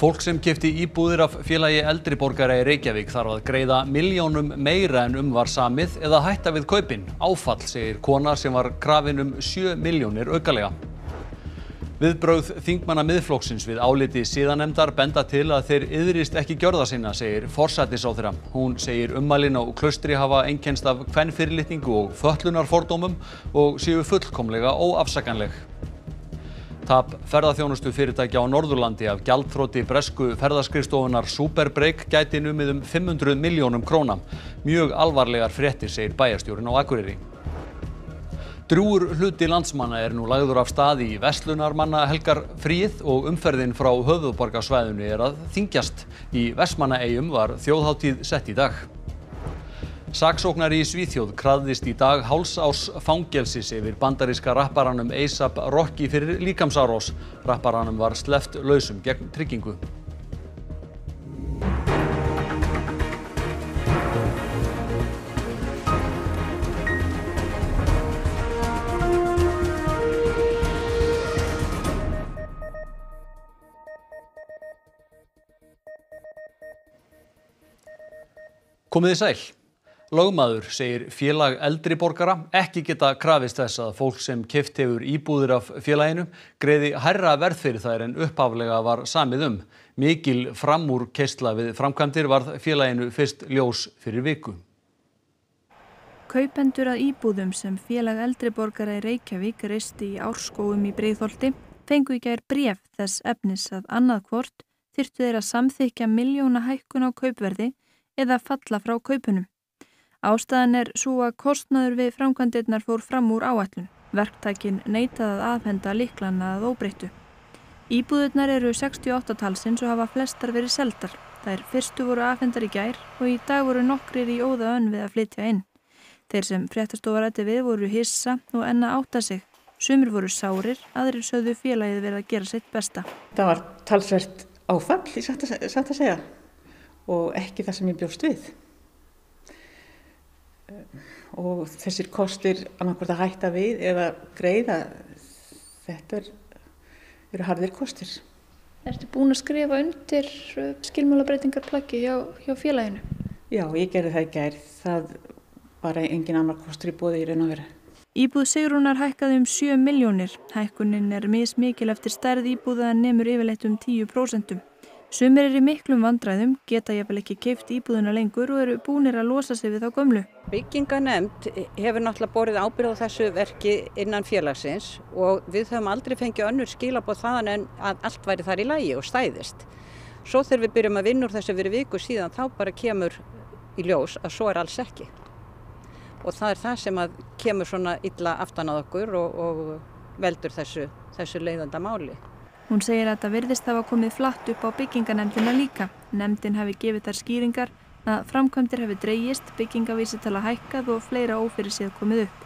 fólk sem keypti íbúðir af félagi eldri borgara í Reykjavík þarf að greiða milljónum meira en um var samið eða hætta við kaupin. Áfall segir kona sem var krafin um sjö milljónir aukalega. Viðbrögð þingmanna miðflokksins við áliti siðanemdar benda til að þeir yðrist ekki gjörða sinna segir forsætisráðherra. Hún segir ummælin á klaustri hafa einkennst af kvenfyrirlitningu og föllunarfordómum og séu fullkomlega óafsakanleg tap ferðaþjónustu fyrirtækja á Norðurlandi af gjaldþroti bresku ferðaskrifstofunar Superbreak gæti numið um 500 milljónum króna. Mjög alvarlegar fréttir segir bæjarstjórinn á Akureyri. Drjúgur hluti landsmanna er nú lagður af stað í verslunarmannahelgarfríið og umferðin frá höfuðborgarsvæðinu er að þyngjast. Í Vestmannaeyjum var þjóðhátíð sett í dag saksóknari í Svíþjóð krafðist í dag hálfsárs fangelsis yfir bandaríska rapparanum ASAP Rocky fyrir líkamsárós rapparanum var sleppt lausum gegn tryggingu Komiði sæl. Lögmaður segir félag eldri borgara ekki geta krafist þess að fólk sem keift hefur íbúðir af félaginu greiði hærra verð fyrir þær en upphaflega var samið um. Mikil framúr keistla við framkvæmdir varð félaginu fyrst ljós fyrir viku. Kaupendur að íbúðum sem félag eldri borgara í Reykjavík reisti í árskóum í Breiðholti fengu í gær bref þess efnis að annað hvort þyrftu þeir að samþykja miljóna hækkun á kaupverði eða falla frá kaupunum. Ástæðan er svo að kostnaður við framkvæmdirnar fór fram úr áætlun. Verktækin neitað að afhenda líklana að óbreyttu. Íbúðurnar eru 68 talsins og hafa flestar verið seldar. Er fyrstu voru afhendar í gær og í dag voru nokkrir í óða önn við að flytja inn. Þeir sem fréttastofarætti við voru hissa og enna átta sig. Sumir voru sárir, aðrir sögðu félagið verið að gera sitt besta. Það var talsvert áfall, ég satt að, satt að segja og ekki það sem ég bjóst við. Og þessir kostir annarkvært að hætta við eða greiða, þetta er, eru harðir kostir. Ertu búin að skrifa undir skilmálabreitingarplaggi hjá, hjá félaginu? Já, ég gerði það í gær. Það var engin annar kostur í bóði í raun og vera. Íbúð Sigrúnar hækkaði um 7 miljónir. Hækkunin er mismikil eftir stærð íbúða en nemur yfirleitt um 10%. Sumir er í miklum vandræðum, geta jafnvel ekki keift íbúðuna lengur og eru búinir að losa sig við þá gömlu. Bygginganemnd hefur náttúrulega borið ábyrð á þessu verki innan félagsins og við höfum aldrei fengið önnur skilabóð þaðan en að allt væri þar í lagi og stæðist. Svo þegar við byrjum að vinna úr þessu fyrir viku síðan þá bara kemur í ljós að svo er alls ekki. Og það er það sem kemur svona illa aftan að okkur og, og veldur þessu, þessu leiðanda máli. Hún segir að það virðist hafa komið flatt upp á bygginganemndina líka. Nemndin hafi gefið þar skýringar að framkvæmdir hafi dreyjist, byggingavísi tala hækkað og fleira ófyrir síðan komið upp.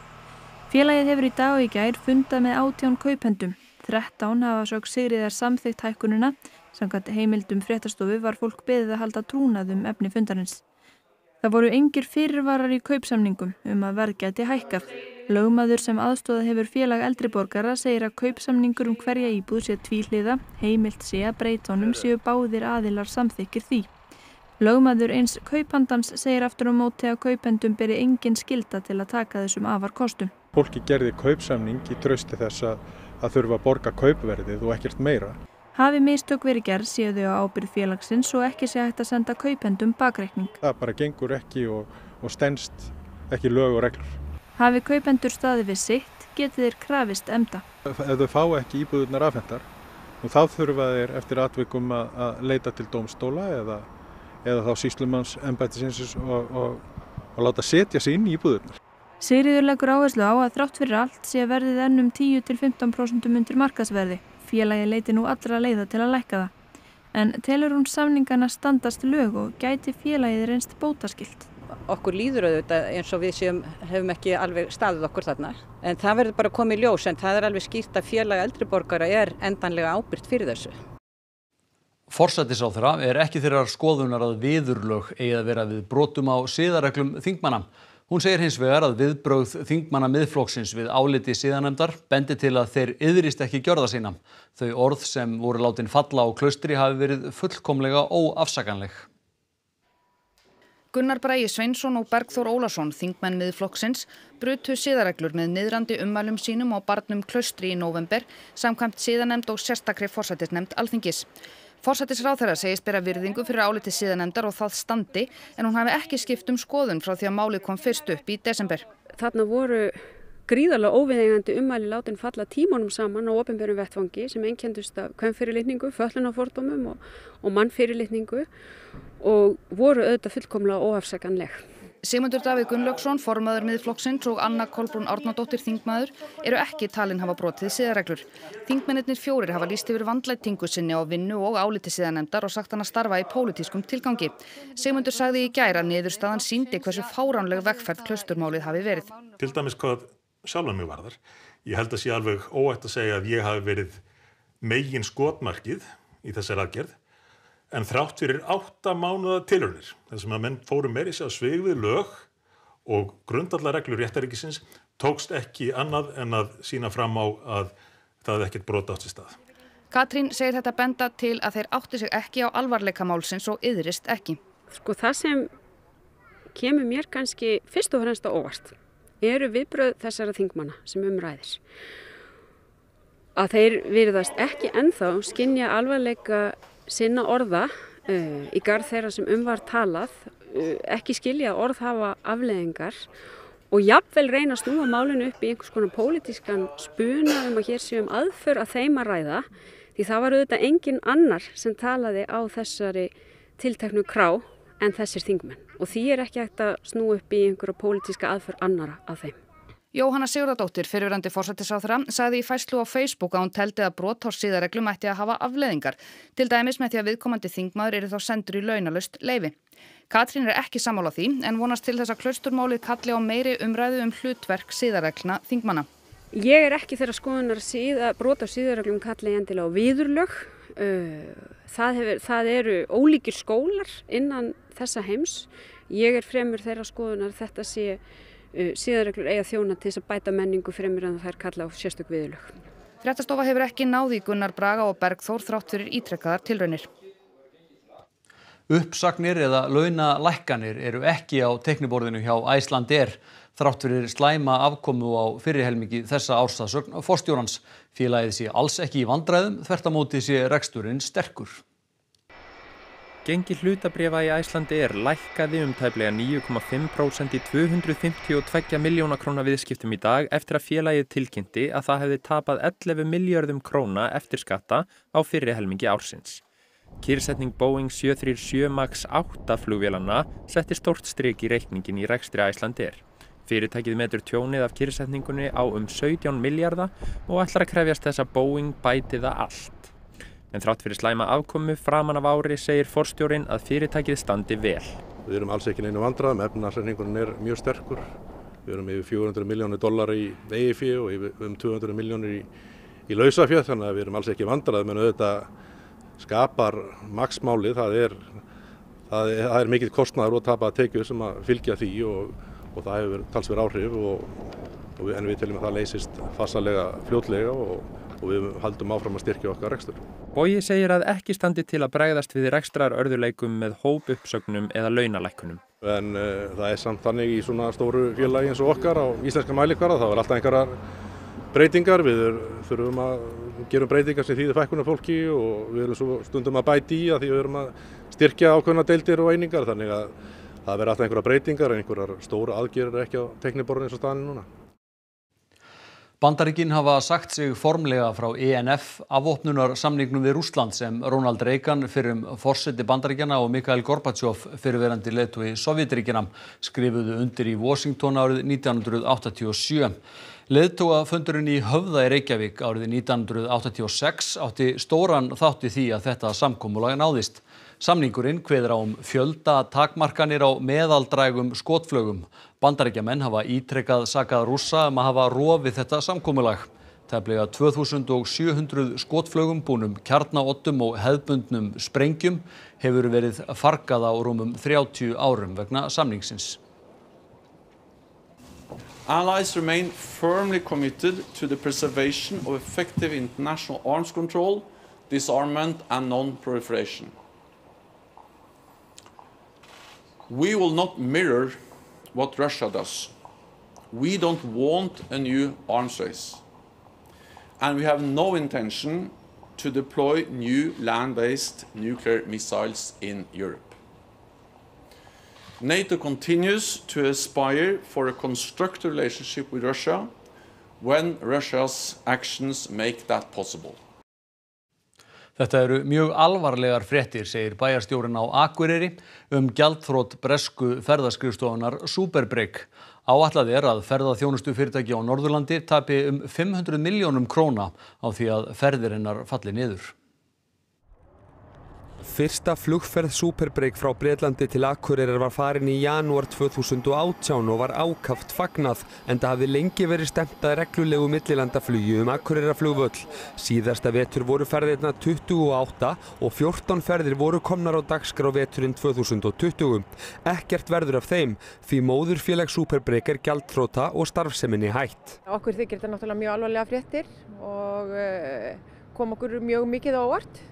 Félagið hefur í dag og í gær fundað með átján kaupendum. 13 hafa sög sigriðar samþygt hækkununa. Samkvæmt heimildum fréttastofu var fólk beðið að halda trúnaðum efni fundarins. Það voru engir fyrirvarar í kaupsamningum um að verð geti hækkað. Lögmaður sem aðstóða hefur félag eldri borgara segir að kaupsamningur um hverja íbúð sé tvíhliða, heimilt sé að breytónum séu báðir aðilar samþykir því. Lögmaður eins kaupandans segir aftur á móti að kaupendum beri engin skilda til að taka þessum afar kostum. Fólki gerði kaupsamning í trösti þess að, að þurfa að borga kaupverðið og ekkert meira. Hafi mistök verið gerð séu þau á ábyrð félagsins og ekki sé hægt að senda kaupendum bakreikning. Það bara gengur ekki og, og stendst ekki lög og reglur. Hafi kaupendur staði við sitt getið þeir krafist emda. Ef þau fá ekki íbúðunar afhendar og þá þurfa þeir eftir atvikum að, að leita til dómstóla eða, eða þá síslumanns embættisins og, og, og láta setja sér inn í íbúðunar. Sigriður leggur áherslu á að þrátt fyrir allt sé verðið ennum 10-15% undir markasverði. Félagi leiti nú allra leiða til að lækka það. En telur hún samningana standast lög og gæti félagið reynst bótaskilt okkur líður auðvitað eins og við séum, hefum ekki alveg staðið okkur þarna. En það verður bara komið ljós en það er alveg skýrt að félag eldriborgara er endanlega ábyrgt fyrir þessu. Forsættisáþra er ekki þeirra skoðunar að viðurlög eigi að vera við brotum á siðareglum þingmanna. Hún segir hins vegar að viðbrögð þingmanna miðflokksins við áliti síðanemdar bendi til að þeir yðrist ekki gjörða sína. Þau orð sem voru látin falla á klaustri hafi verið fullkomlega óafsakanleg. Gunnar Bræi Sveinsson og Bergþór Ólason, þingmenn miðflokksins, brutu síðareglur með niðrandi ummælum sínum á barnum klaustri í november samkvæmt síðanemd og sérstakri forsættisnemd alþingis. Forsættisráðherra segist bera virðingu fyrir áliti síðanemdar og það standi en hún hafi ekki skipt um skoðun frá því að málið kom fyrst upp í desember. Þarna voru gríðarlega óviðeigandi ummæli látin falla tímunum saman á ofinbjörnum vettfangi sem einkendust af kvennfyrirlitningu, föllunafordómum og, og mannfyrirlitningu og voru auðvitað fullkomlega óafsakanleg. Sigmundur Davíð Gunnlaugsson, formaður miðflokksins og Anna Kolbrún Árnadóttir þingmaður eru ekki talin hafa brotið síðareglur. Þingmennir fjórir hafa líst yfir vandlætingu sinni á vinnu og áliti síðanemdar og sagt hann að starfa í pólitískum tilgangi. Sigmundur sagði í gæra niðurstaðan síndi hversu fáránleg vegferð klausturmálið hafi verið. Til dæmis hvað sjálfan mig varðar. Ég held að sé alveg óætt að segja að ég hafi verið megin skotmarkið í þessar aðgerð en þrátt fyrir átta mánuða tilhörnir þar sem að menn fóru meiri sig að svig við lög og grundallarreglur réttaríkisins tókst ekki annað en að sína fram á að það hefði ekkert brota átt í stað. Katrín segir þetta benda til að þeir átti sig ekki á alvarleika málsins og yðrist ekki. Sko það sem kemur mér kannski fyrst og fremst á óvart eru viðbröð þessara þingmanna sem umræðis. Að þeir virðast ekki ennþá skinja alvarleika sinna orða uh, í garð þeirra sem umvar talað, uh, ekki skilja orð hafa afleðingar og jafnvel reyna að snúa málinu upp í einhvers konar pólitískan spuna um að hér séum aðför að þeim að ræða því það var auðvitað engin annar sem talaði á þessari tilteknu krá en þessir þingmenn og því er ekki hægt að snú upp í einhverja pólitíska aðför annara af þeim. Jóhanna Sigurðardóttir, fyrirverandi fórsættisáþra, sagði í fæslu á Facebook að hún teldi að brot á síðareglum ætti að hafa afleðingar, til dæmis með því að viðkomandi þingmaður eru þá sendur í launalust leifi. Katrín er ekki samála því en vonast til þess að klausturmálið kalli á meiri umræðu um hlutverk síðaregluna þingmanna. Ég er ekki þeirra skoðunar síða, brot á síðareglum kalli endilega á viðurlög. Það, hefur, það eru ólíkir skólar innan þessa heims. Ég er fremur þeirra skoðunar þetta sé síðarreglur eiga þjóna til þess að bæta menningu fremur en það er kalla á sérstök viðlög. Fréttastofa hefur ekki náði Gunnar Braga og Bergþór þrátt fyrir ítrekkaðar tilraunir. Uppsagnir eða launalækkanir eru ekki á tekniborðinu hjá Æslandir þrátt fyrir slæma afkomu á fyrirhelmingi þessa árstasögn fórstjórans. Félagið sé alls ekki í vandræðum, þvert á móti sé reksturinn sterkur. Gengi hlutabréfa í Æslandi er lækkaði um tæplega 9,5% í 252 miljóna króna viðskiptum í dag eftir að félagið tilkynnti að það hefði tapað 11 miljardum króna eftir skatta á fyrri helmingi ársins. Kyrsetning Boeing 737 MAX 8 flugvélanna setti stort stryk í reikningin í rekstri Æslandir. Fyrirtækið metur tjónið af kyrsetningunni á um 17 miljarda og ætlar að krefjast þess að Boeing bæti það allt. En þrátt fyrir slæma afkomu framan af ári segir forstjórin að fyrirtækið standi vel. Við erum alls ekki neina vandraðum, efnarsreiningunum er mjög sterkur. Við erum yfir 400 miljónir dólar í EIFI og yfir um 200 miljónir í, í lausafjöð þannig að við erum alls ekki vandraðum en auðvitað skapar maksmálið, það er, það er, það er mikill kostnæður og tapað tekið sem að fylgja því og, og það hefur talsverð áhrif og, og við, en við teljum að það leysist fassalega fljótlega og og við haldum áfram að styrkja okkar rekstur. Bói segir að ekki standi til að bregðast við rekstrar örðuleikum með hópuppsögnum eða launalækkunum. En uh, það er samt þannig í svona stóru félagi eins og okkar á íslenska mælikvara, þá er alltaf einhverjar breytingar, við þurfum að gera breytingar sem þýðir fækkunar fólki og við erum svo stundum að bæti í að því við erum að styrkja ákveðna deildir og einingar, þannig að það verður alltaf einhverjar breytingar en einhverjar stóra aðgerðir ekki á tekniborðin eins og staðin núna. Bandaríkin hafa sagt sig formlega frá ENF afvopnunarsamningnum við Rússland sem Ronald Reagan fyrrum forseti Bandaríkjana og Mikhail Gorbachev fyrirverandi leiðtogi Sovjetríkjana skrifuðu undir í Washington árið 1987. Leðtógafundurinn í Höfða í Reykjavík árið 1986 átti stóran þátti því að þetta samkómulag náðist. Samningurinn kveður á um fjölda takmarkanir á meðaldrægum skotflögum. Bandaríkjamenn hafa ítrekkað sakað rússa um að hafa rofið þetta samkómulag. Tæplega 2700 skotflögum búnum kjarnaottum og hefðbundnum sprengjum hefur verið fargað á rúmum 30 árum vegna samningsins. Allies remain firmly committed to the preservation of effective international arms control, disarmament and non-proliferation. We will not mirror what Russia does. We don't want a new arms race. And we have no intention to deploy new land-based nuclear missiles in Europe. NATO continues to aspire for a constructive relationship with Russia when Russia's actions make that possible. Þetta eru mjög alvarlegar fréttir, segir bæjarstjórin á Akureyri um gjaldþrótt bresku ferðaskrifstofunar Superbreak. Áallad er að ferðaþjónustu fyrirtæki á Norðurlandi tapi um 500 miljónum króna á því að ferðirinnar falli niður. Fyrsta flugferð Superbreak frá Breitlandi til Akureyrar var farin í janúar 2018 og var ákaft fagnað en það hafði lengi verið stemt að reglulegu millilandaflugi um Akureyrarflugvöll. Síðasta vetur voru ferðirna 28 og 14 ferðir voru komnar á dagskrá veturinn 2020. Ekkert verður af þeim því móðurfélag Superbreak er gjaldtróta og starfseminni hætt. Okkur þykir þetta náttúrulega mjög alvarlega fréttir og uh, kom okkur mjög mikið á óvart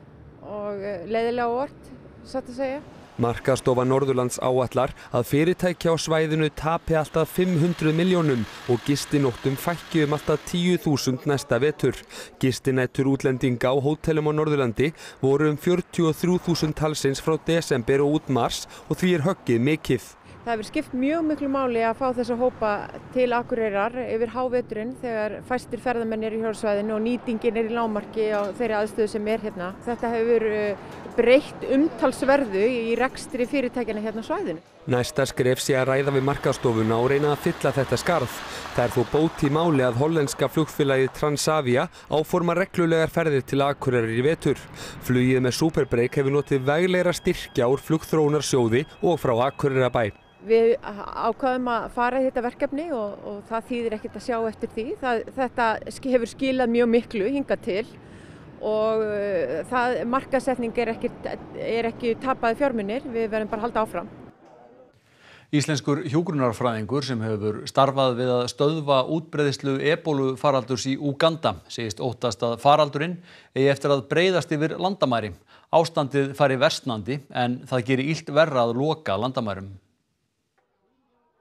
og leiðilega óvart, satt að segja. Markastofa Norðurlands áallar að fyrirtæki á svæðinu tapi alltaf 500 miljónum og gistinóttum fækki um alltaf 10.000 næsta vetur. Gistinættur útlendinga á hótelum á Norðurlandi voru um 43.000 talsins frá desember og út mars og því er höggið mikill. Það hefur skipt mjög miklu máli að fá þessa hópa til Akureyrar yfir háveturinn þegar fæstir ferðamenn er í hjálpsvæðinu og nýtingin er í lámarki á þeirri aðstöðu sem er hérna. Þetta hefur breytt umtalsverðu í rekstri fyrirtækjana hérna á svæðinu. Næsta skref sé að ræða við markastofuna og reyna að fylla þetta skarð. Það er þó bót í máli að hollenska flugfélagið Transavia áforma reglulegar ferðir til Akureyrar í vetur. Flugið með Superbreak hefur notið vegleira styrkja úr flugþróunarsjóði og frá Akureyrarbæ. Við ákvaðum að fara í þetta verkefni og, og það þýðir ekkert að sjá eftir því. Það, þetta hefur skilað mjög miklu hinga til og uh, það, markasetning er ekki, er ekki tapaði fjármunir, við verðum bara að halda áfram. Íslenskur hjúgrunarfræðingur sem hefur starfað við að stöðva útbreiðislu ebólu faraldurs í Uganda segist óttast að faraldurinn eigi eftir að breyðast yfir landamæri. Ástandið fari versnandi en það gerir ílt verra að loka landamærum.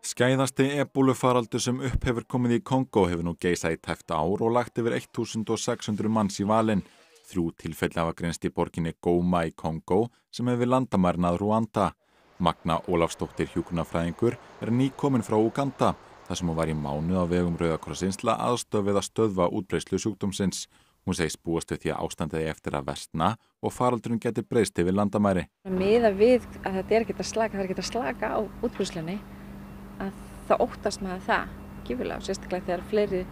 Skæðasti ebólufaraldur sem upp hefur komið í Kongo hefur nú geisað í tæft ár og lagt yfir 1600 manns í valin. Þrjú tilfelli hafa grenst í borginni Goma í Kongo sem hefur landamærnað Rwanda. Magna Ólafsdóttir hjúkunarfræðingur er nýkomin frá Uganda þar sem hún var í mánuð á vegum Rauðakrossins til að aðstöð við að stöðva útbreyslu sjúkdómsins. Hún segist búast við því að ástandiði eftir að vestna og faraldurinn geti breyst yfir landamæri. Miða við að þetta er að slaka, það er að slaka á útbreyslunni að það óttast maður það gífilega og sérstaklega þegar fleiri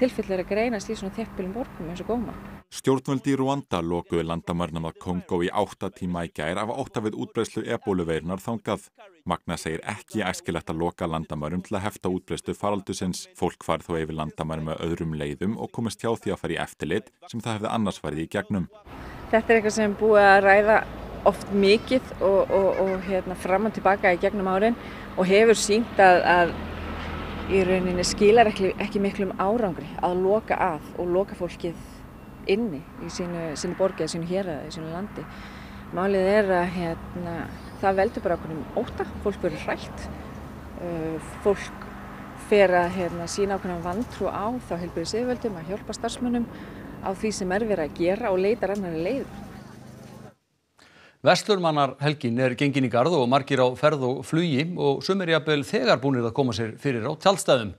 tilfellir að greinast í svona þéttbílum borgum eins og góma. Stjórnvöldi í Rwanda lokuðu landamærnum að Kongo í átta tíma í gær af átta við útbreyslu ebóluveirunar þangað. Magna segir ekki æskilegt að loka landamærum til að hefta útbreyslu faraldusins. Fólk farið þó yfir landamærum með öðrum leiðum og komist hjá því að fara í eftirlit sem það hefði annars farið í gegnum. Þetta er eitthvað sem er búið að ræða oft mikið og, og, og hérna, fram og tilbaka í gegnum árin og hefur sínt að, að í rauninni skilar ekki, ekki miklum árangri að loka að og loka fólkið inni í sínu, sínu borgi eða sínu héræði, sínu landi. Málið er að hérna, það veldur bara okkur um óta, fólk verður hrætt, uh, fólk fer að hérna, sína okkur um vantrú á þá helbur í siðvöldum að hjálpa starfsmönnum á því sem er verið að gera og leita rannari leiður. Vestlurmannar helgin er gengin í garð og margir á ferð og flugi og sumir jafnvel þegar búinir að koma sér fyrir á tjálstæðum.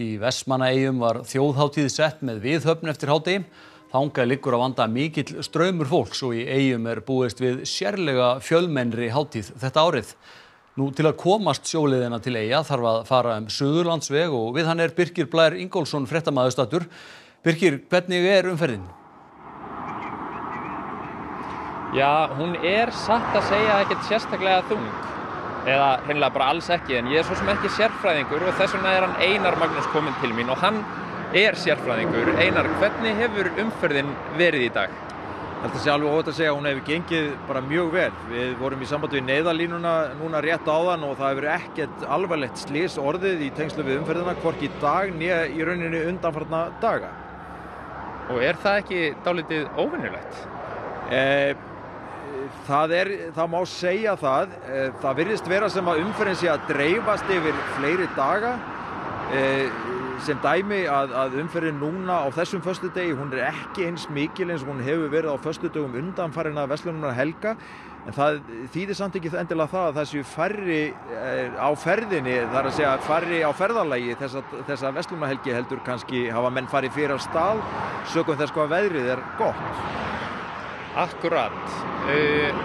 Í Vestmannaeyjum var þjóðháttíð sett með viðhöfn eftir hátegi. Þangað liggur að vanda mikill ströymur fólks og í eigum er búist við sérlega fjölmennri háttíð þetta árið. Nú til að komast sjóliðina til eiga þarf að fara um Suðurlandsveg og við hann er Birkir Blær Ingólfsson frettamæðustatur. Birkir, hvernig er umferðin? Já, hún er satt að segja ekkert sérstaklega þung eða hreinlega bara alls ekki en ég er svo sem ekki sérfræðingur og þess vegna er hann Einar Magnús komin til mín og hann er sérfræðingur. Einar, hvernig hefur umferðin verið í dag? Þetta sé alveg óvægt að segja hún hefur gengið bara mjög vel. Við vorum í samband við neyðalínuna núna rétt áðan og það hefur ekkert alvarlegt slís orðið í tengslu við umferðina, hvorki dag nýja í rauninni undanfarna daga. Og er það ekki dálítið óvinnulegt? Eh, það, er, það má segja það. Eh, það virðist vera sem að umferðin sé að dreifast yfir fleiri daga. Eh, sem dæmi að, að umferðin núna á þessum föstu degi, hún er ekki eins mikil eins og hún hefur verið á föstu dögum undanfærin að Vestlunar helga en það þýðir samt ekki endilega það að það séu færri eh, á ferðinni, það er að segja færri á ferðalagi þessa, þessa Vestlunar helgi heldur kannski hafa menn farið fyrir að stað sögum þess hvað veðrið er gott. Akkurat. Uh,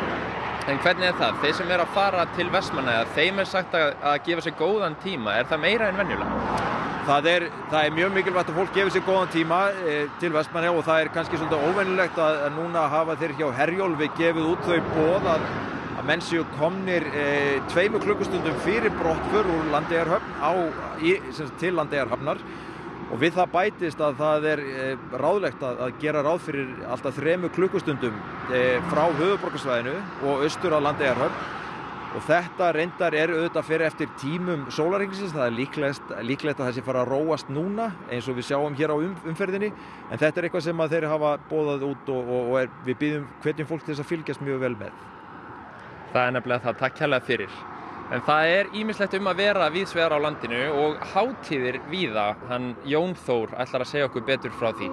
en hvernig er það? Þeir sem er að fara til Vestmannaða, þeim er sagt að, að gefa sér góðan tíma. Er það meira en venjulega? Það er, það er mjög mikilvægt að fólk gefi sér góðan tíma e, til Vestmanna og það er kannski svolítið óvennilegt að, að núna hafa þeir hjá Herjólfi gefið út þau bóð að, að menn séu komnir e, tveimu klukkustundum fyrir brottfur úr landegarhöfn til landegarhöfnar og við það bætist að það er e, ráðlegt að, að gera ráð fyrir alltaf þremu klukkustundum frá höfuborgarsvæðinu og austur á landegarhöfn og þetta reyndar er auðvitað fyrir eftir tímum sólarhengsins, það er líklegt, líklegt að þessi fara að róast núna eins og við sjáum hér á um, umferðinni en þetta er eitthvað sem þeir hafa bóðað út og, og, og er, við býðum hvernig fólk til þess að fylgjast mjög vel með. Það er nefnilega það, takk hérlega fyrir. En það er ímislegt um að vera viðsvegar á landinu og hátíðir víða, hann Jón Þór ætlar að segja okkur betur frá því.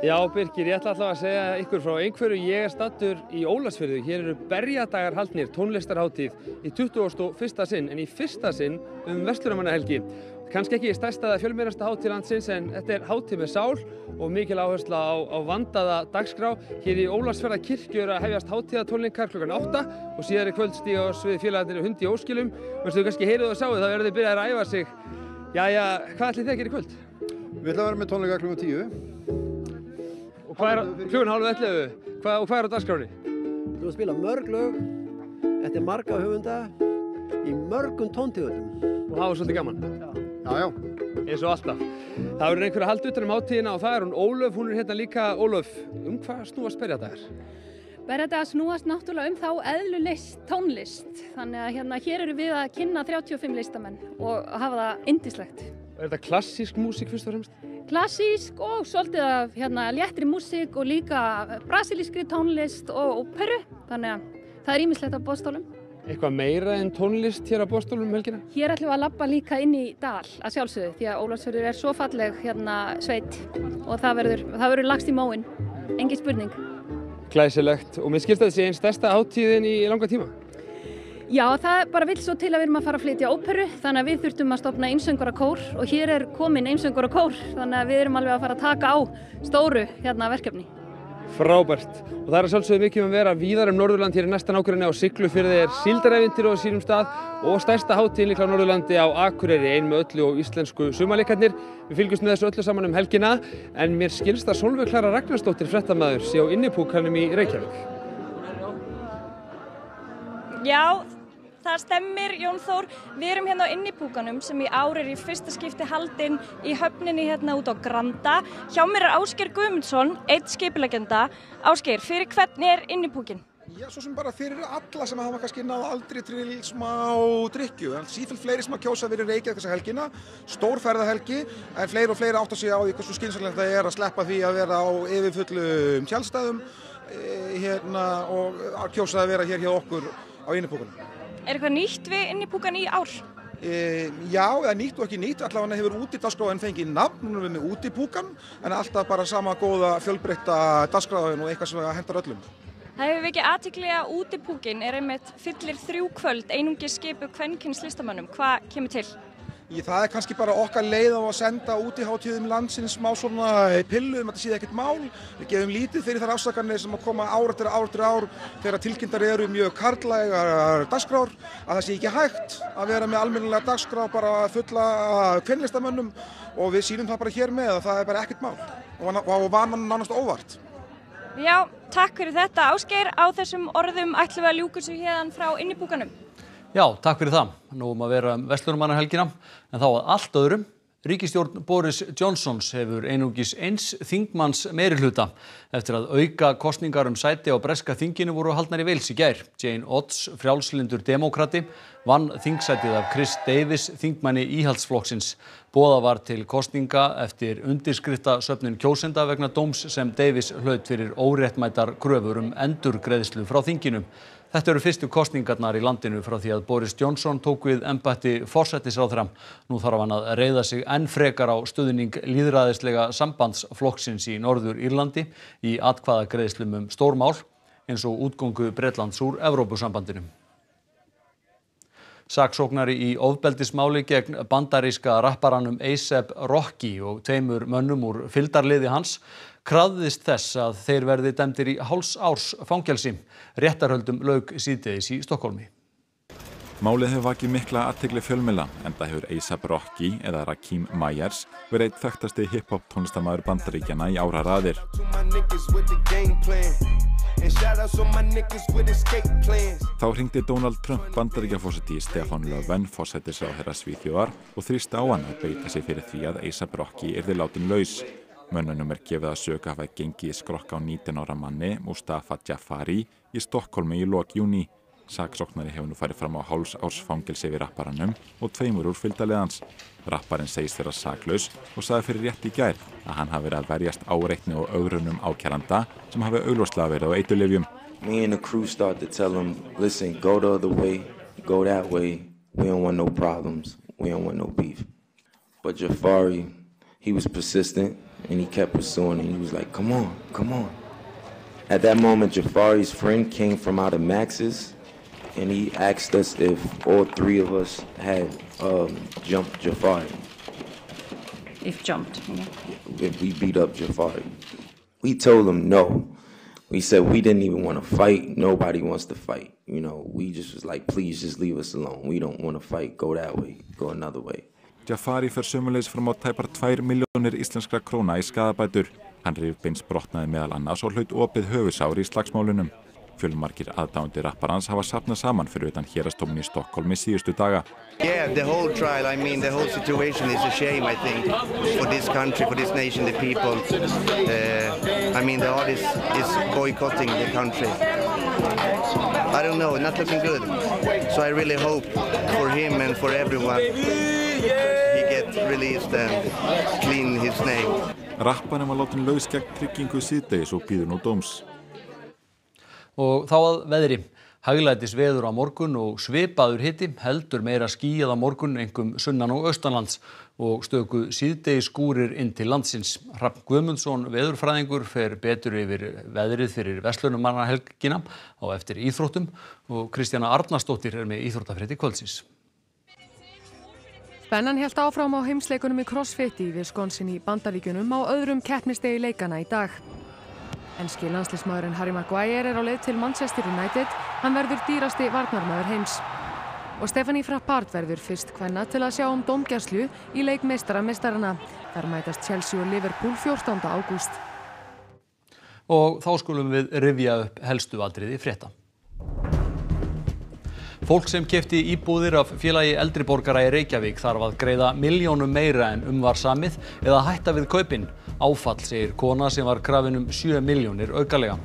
Já, Birgir, ég ætla alltaf að segja ykkur frá einhverju. Ég er stattur í Ólasfjörðu. Hér eru berjadagar haldnir, tónlistarháttíð í 21. sinn, en í fyrsta sinn um Vestlurumannahelgi. Kanski ekki stærsta eða fjölmérasta háttíð landsins, en þetta er háttíð með sál og mikil áhersla á, á vandaða dagskrá. Hér í Ólasfjörða kirkju eru að hefjast háttíðatónleikar klukkan 8 og síðan er kvöld stíga á svið félagarnir hundi í óskilum. Þú kannski heyrið og sáðu, þá verður þið byrjað að æfa sig. Jæja, hvað ætlið þið að gera í kvöld? Við ætlum að vera með tónleika klukkan 10. Og hvað er, klukkan hálfu ellefu, hvað, og hvað er á dagskráni? Við ætlum að spila mörg lög, eftir marga höfunda, í mörgum tóntíðutum. Og hafa svolítið gaman? Já. Já, já. Eins og alltaf. Það verður einhver að halda utan um átíðina og það er hún Ólöf, hún er hérna líka, Ólöf, um hvað snúast berjadagar? Berjadagar snúast náttúrulega um þá eðlulist tónlist. Þannig að hérna hér eru við að kynna 35 listamenn og hafa það indislegt. Er þetta klassísk músík fyrst og fremst? Klassísk og svolítið af hérna, léttri músík og líka brasilískri tónlist og óperu. Þannig að það er ímislegt á bóstólum. Eitthvað meira en tónlist hér á bóstólum um helgina? Hér ætlum við að lappa líka inn í dal að sjálfsögðu því að Ólafsfjörður er svo falleg hérna sveit og það verður, það verður lagst í móin. Engi spurning. Glæsilegt og mér skilst að þetta sé einn stærsta áttíðin í langa tíma. Já, það bara vill svo til að við erum að fara að flytja óperu þannig að við þurftum að stopna einsöngur að kór og hér er komin einsöngur að kór þannig að við erum alveg að fara að taka á stóru hérna verkefni. Frábært og það er sjálfsögðu mikið um að vera víðar um Norðurland hér í næsta nákvæmlega á Siglufyrði er síldaræfintir á sínum stað og stærsta hátíðin líkla á Norðurlandi á Akureyri ein með öllu og íslensku sumarleikarnir. Við fylgjumst með þessu öllu saman um helgina en mér skilst að Solveig Klara Ragnarsdóttir frettamæður sé á innipúkanum í Reykjavík. Já, það stemmir Jón Þór. Við erum hérna á innipúkanum sem í ár er í fyrsta skipti haldinn í höfninni hérna út á Granda. Hjá mér er Ásker Guðmundsson, eitt skipilegenda. Ásker, fyrir hvernig er innipúkin? Já, svo sem bara fyrir alla sem hafa kannski náð aldrei til smá drikju. Sífælt fleiri sem að kjósa að vera í Reykjavík þessa helgina. Stór ferðahelgi, en fleiri og fleiri átt að segja á því hversu skynsalegt það er að sleppa því að vera á yfirfullum tjálstæðum hérna, og kjósa að vera hér hjá okkur á innipúkanum. Er eitthvað nýtt við innipúkan í ár? E, já, eða nýtt og ekki nýtt, allavega hefur úti dagskráðin fengið nafn, núna erum við með útipúkan, en alltaf bara sama góða fjölbreytta dagskráðin og eitthvað sem hendar öllum. Það hefur vikið aðtikli að útipúkin er einmitt fyllir þrjú kvöld einungi skipu kvennkynns listamannum. Hvað kemur til? Í það er kannski bara okkar leið á að senda út í hátíðum landsins smá svona pillu um að þetta sé ekkert mál. Við gefum lítið fyrir þar afsakarnir sem að koma ár eftir ár þegar tilkynntar eru mjög karlægar dagskrár að það sé ekki hægt að vera með almennilega dagskrá bara fulla kvenlistamönnum og við sínum það bara hér með að það er bara ekkert mál og var mann nánast óvart. Já, takk fyrir þetta Ásgeir. Á þessum orðum ætlum við að ljúka svo hérna frá innibúkanum. Já, takk fyrir það. Nú um að vera um Vestlurumannarhelgina, en þá að allt öðrum. Ríkisstjórn Boris Johnsons hefur einungis eins þingmanns meirihluta eftir að auka kostningar um sæti á breska þinginu voru haldnar í Wales í gær. Jane Odds, frjálslindur demokrati, vann þingsætið af Chris Davis, þingmanni íhaldsflokksins. Boða var til kostninga eftir undirskrifta söfnun kjósenda vegna dóms sem Davis hlaut fyrir óréttmætar kröfur um endurgreiðslu frá þinginu. Þetta eru fyrstu kostningarnar í landinu frá því að Boris Johnson tók við embætti forsættisráðherra. Nú þarf hann að reyða sig enn frekar á stuðning líðræðislega sambandsflokksins í Norður Írlandi í atkvaðagreiðslum um stórmál eins og útgöngu Bretlands úr Evrópusambandinu. Saksóknari í ofbeldismáli gegn bandaríska rapparanum A$AP Rocky og tveimur mönnum úr fylgdarliði hans krafðist þess að þeir verði dæmdir í háls árs fangelsi. Réttarhöldum lauk síðdeis í Stokkólmi. Málið hefur vakið mikla aðtegli fjölmila en það hefur A$AP Rocky eða Rakim Myers verið eitt þekktasti hip-hop tónlistamæður bandaríkjana í áraraðir. Þá hringdi Donald Trump bandaríkjafósiti í Stefán Löfven fósættisráðherra Svíþjóðar og þrýsti á hann að beita sig fyrir því að A$AP Rocky yrði látin laus. Mönnunum er gefið að söka hafa gengið í skrokk á 19 ára manni Mustafa Jafari í Stokkólmi í lok júni. Saksóknari hefur nú farið fram á háls ársfangilsi við rapparanum og tveimur úr fylgdaliðans. Rapparinn segist þeirra saklaus og sagði fyrir rétt í gær að hann hafi verið að verjast áreitni og augrunum ákjæranda sem hafi augljóslega verið á eitulifjum. Me and the crew start to tell him, listen, go the other way, go that way. We don't want no problems. We don't want no beef. But Jafari, he was persistent and he kept pursuing and he was like, come on, come on. At that moment, Jafari's friend came from out of Max's and he asked us if all three of us had um, jumped Jafari, If jumped. yeah. if we beat up Jafari. We told him no. We said we didn't even want to fight. Nobody wants to fight. You know, we just was like, please just leave us alone. We don't want to fight. Go that way. Go another way. Jafari fer sömulegis fram á tæpar 2 miljónir íslenskra króna í skadabætur. Hann rif beins brotnaði meðal annars og hlaut opið höfusár í slagsmálunum. Fjölmarkir aðdándi rapparans hafa sapnað saman fyrir utan hérastómin í Stokkólmi síðustu daga. Yeah, the whole trial, I mean, the whole situation is a shame, I think, for this country, for this nation, the people. Uh, I mean, is boycotting the country. I don't know, not looking good. So I really hope for him and for everyone he get released and clean his name. Rapparinn var látin laus gegn tryggingu síðdegis og býður nú dóms. Og þá að veðri. Hæglætis veður á morgun og svipaður hitti, heldur meira skýjað á morgun, engum sunnan og austanlands og stöku síðdegi skúrir inn til landsins. Hrafn Guðmundsson, veðurfræðingur, fer betur yfir veðrið fyrir Vestlunum mannahelgina á eftir íþróttum og Kristjana Arnarsdóttir er með íþróttafrétti kvöldsins. Spennan held áfram á heimsleikunum í CrossFit í Wisconsin í Bandaríkjunum á öðrum keppnistegi leikana í dag. Enski landslismæðurinn Harry Maguire er á leið til Manchester United, hann verður dýrasti varnarmæður heims. Og Stephanie Frappart verður fyrst hvenna til að sjá um domgærslu í leik meistara meistarana. Þar mætast Chelsea og Liverpool 14. ágúst. Og þá skulum við rifja upp helstu atriði frétta. Fólk sem kefti íbúðir af félagi eldriborgara í Reykjavík þarf að greiða miljónum meira en um var samið eða hætta við kaupin. Áfall segir kona sem var krafin um 7 miljónir aukalega.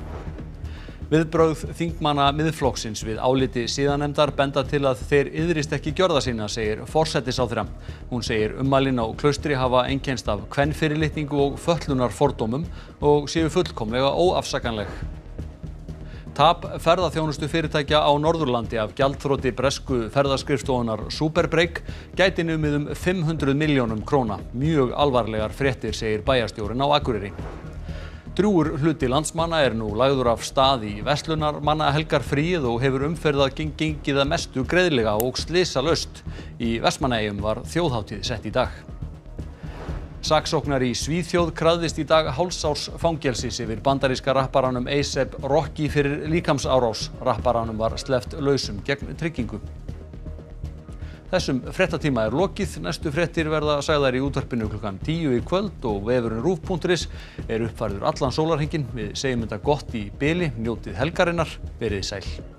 Viðbrögð þingmanna miðflokksins við áliti síðanemdar benda til að þeir yðrist ekki gjörða sína, segir forsættisáþra. Hún segir ummælin á klaustri hafa einkennst af kvennfyrirlitningu og föllunar fordómum og séu fullkomlega óafsakanleg. Tap ferðaþjónustu fyrirtækja á Norðurlandi af gjaldþróti bresku ferðaskrifstofunar Superbreak gæti numið um 500 miljónum króna. Mjög alvarlegar fréttir, segir bæjarstjórin á Akureyri. Drúur hluti landsmanna er nú lagður af stað í Vestlunar manna helgar fríð og hefur umferðað gengið að mestu greiðlega og slisa löst. Í Vestmannaeyjum var þjóðháttíð sett í dag. Saksóknar í Svíþjóð krafðist í dag hálsárs fangelsis yfir bandaríska rapparanum A$AP Rocky fyrir líkamsárás. Rapparanum var sleppt lausum gegn tryggingu. Þessum frettatíma er lokið. Næstu frettir verða sagðar í útvarpinu klukkan 10 í kvöld og vefurinn rúf.is er uppfærður allan sólarhingin. Við segjum þetta gott í byli, njótið helgarinnar, verið sæl.